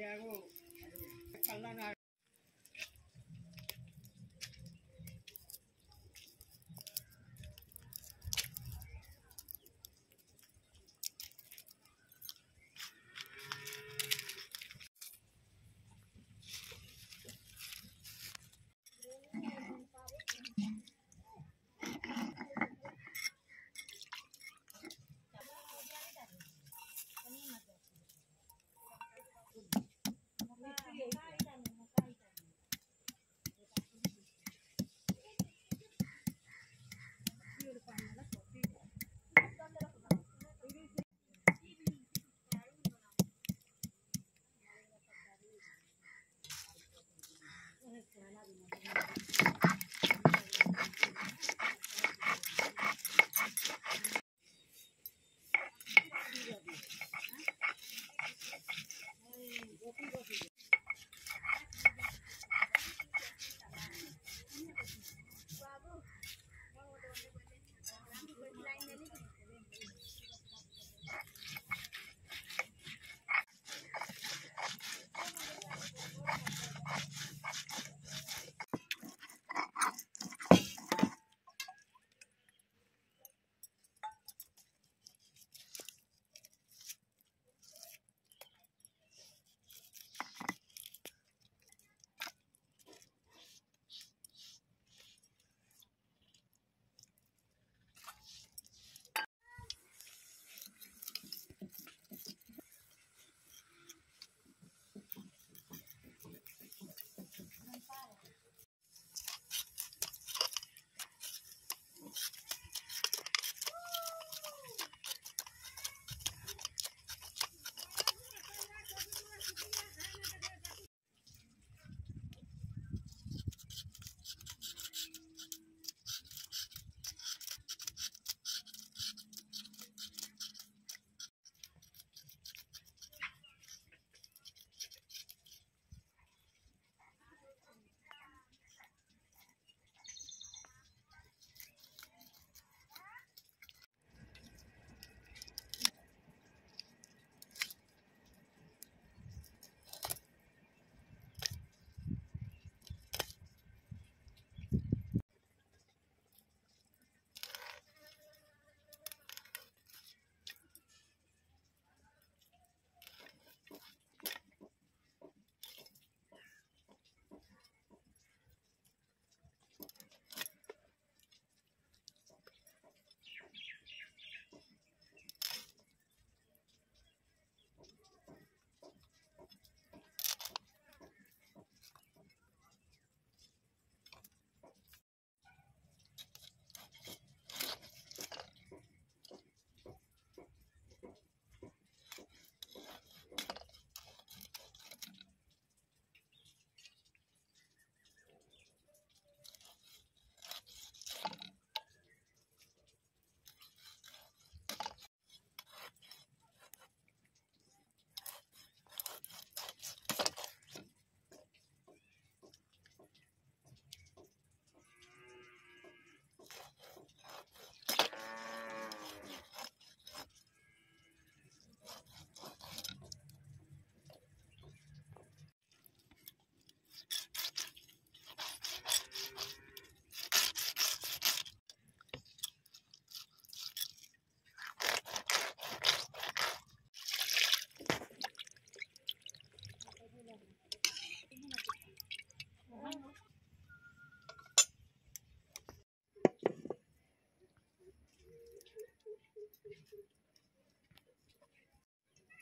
然后，看了那。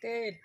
Good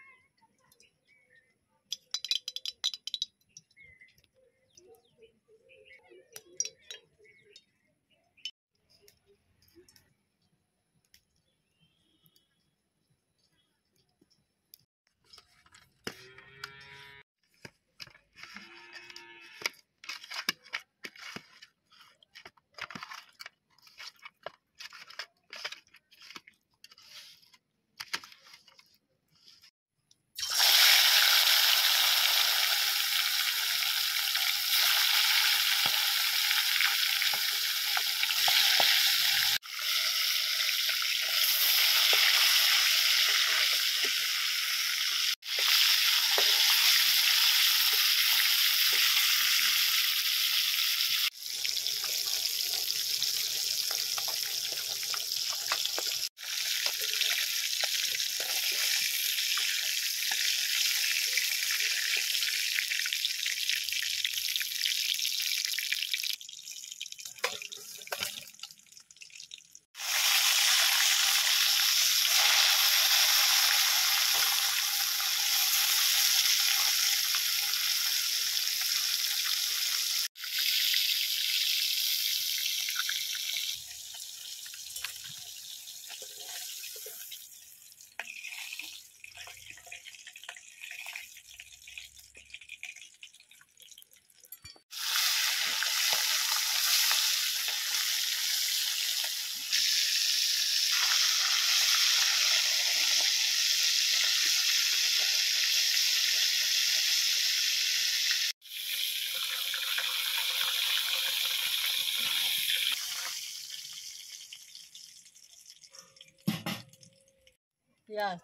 done.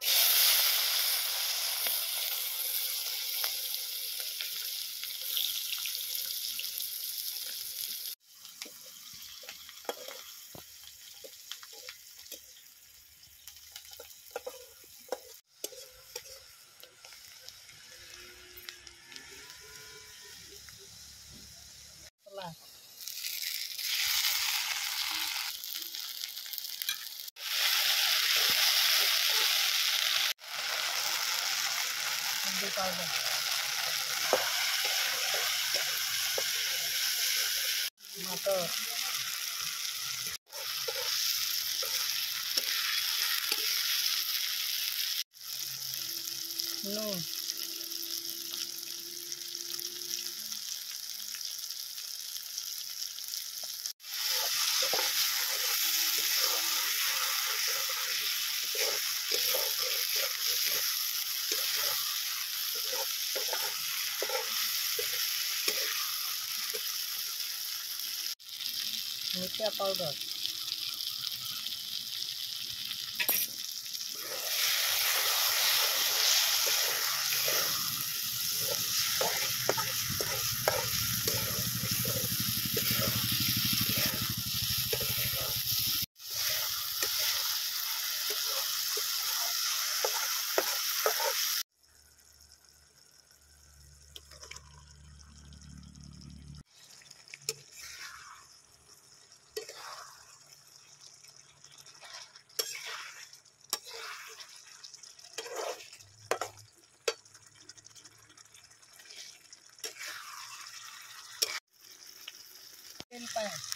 kaldu. Motor. No. 下包的。ไป